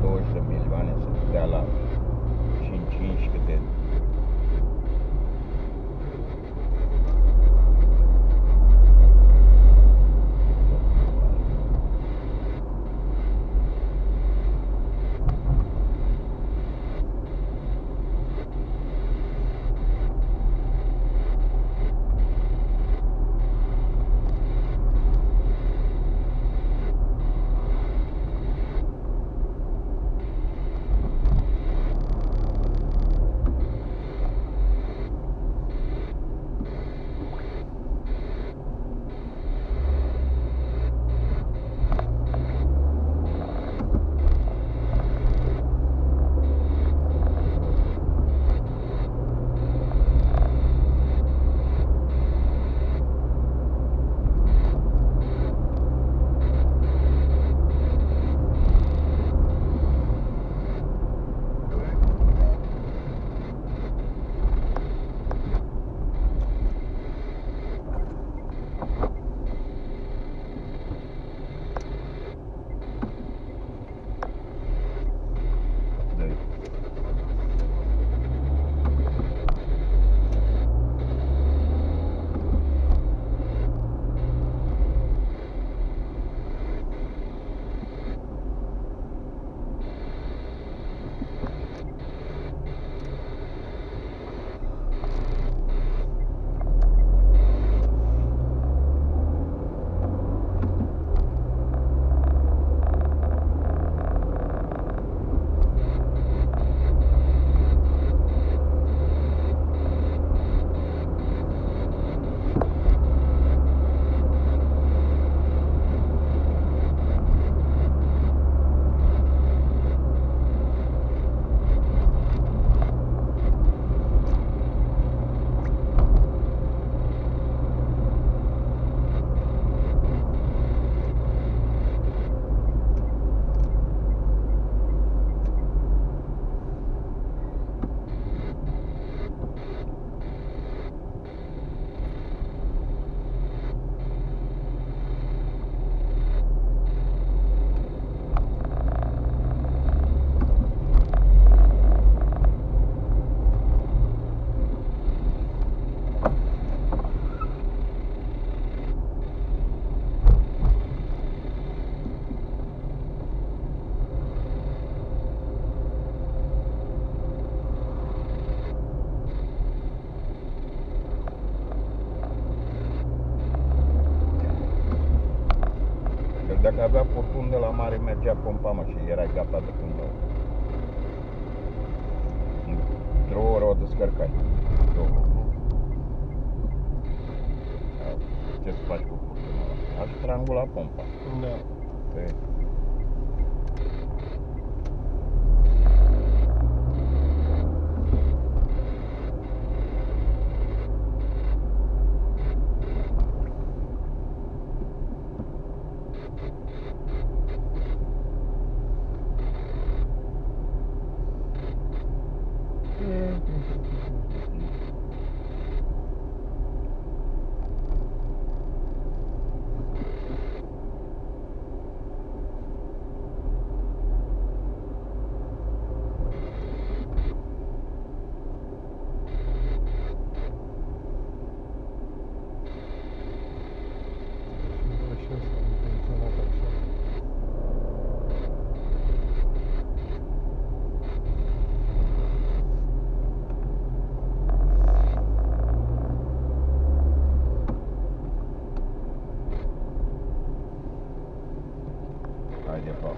20 de milioane să stea la dacă avea furtun de la mare, mergea pompa mă și erai gata de când Într-o oră o descărcai. Două. Da. Ce să faci cu furtunul ăla? Aș strangula pompa. Da. ないでやっぱ。